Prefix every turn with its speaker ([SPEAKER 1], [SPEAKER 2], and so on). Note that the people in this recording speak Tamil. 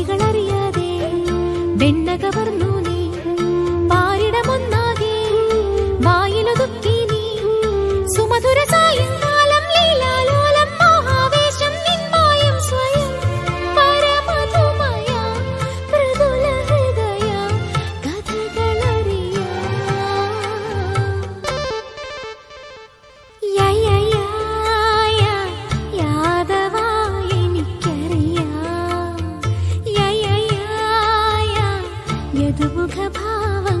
[SPEAKER 1] വിധികൾ അറിയാതെ വെണ്ണ കവർന്നു നീ പാരിടമൊന്നാകെ വായ 他吻